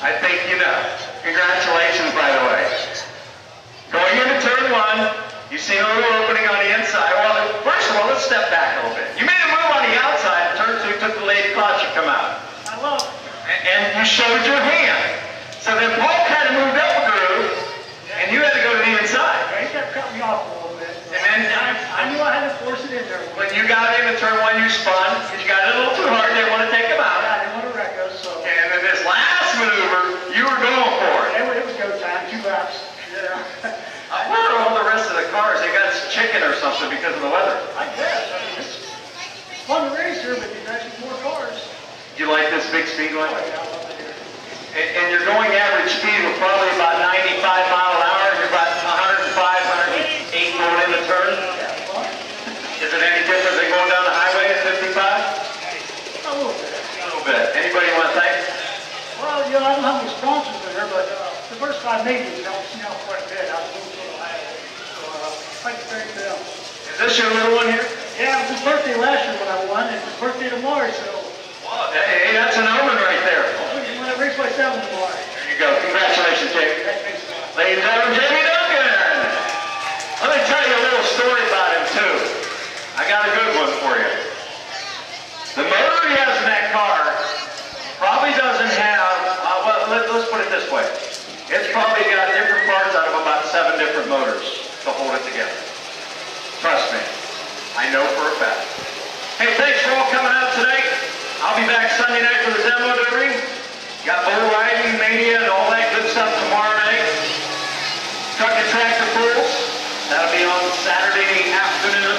I think you know. Congratulations, by the way. Going into turn one, you see a little opening on the inside. Well, first of all, let's step back a little bit. You made a move on the outside, turn two took the lady caught you come out. I love it. And you showed your hand. So then Paul kind of moved up a groove, and you had to go to the inside. Yeah, he kept cutting me off a little bit. And then I, I knew I had to force it in there. When you got in the turn one, you spun, because you got it a little too hard. something because of the weather. I guess. Fun to race here, but you're driving more cars. You like this big speedway? Oh, yeah, I love it here. And, you're going average speed of probably about 95 miles an hour, you're about 105, 108 going in the turn. Is it any different than going down the highway at 55? A little bit. A little bit. Anybody want to thank? Well, you know, I don't have any sponsors in there, but uh, the first time I made it, I was, you know, quite a bit. I was this your little one here? Yeah, it was his birthday last year when I won, and it's his birthday tomorrow, so Wow, hey, hey, that's an omen right there. when I race my seven tomorrow. There you go. Congratulations, Jake. Ladies and gentlemen, Jamie Duncan. Let me tell you a little story about him, too. I got a good one for you. The motor he has in that car probably doesn't have, uh, well, let, let's put it this way. It's probably got different parts out of about seven different motors to hold it together. Trust me. I know for a fact. Hey, thanks for all coming out tonight. I'll be back Sunday night for the demo delivery. Got bull riding, mania, and all that good stuff tomorrow night. Truck and tractor pulls. That'll be on Saturday afternoon.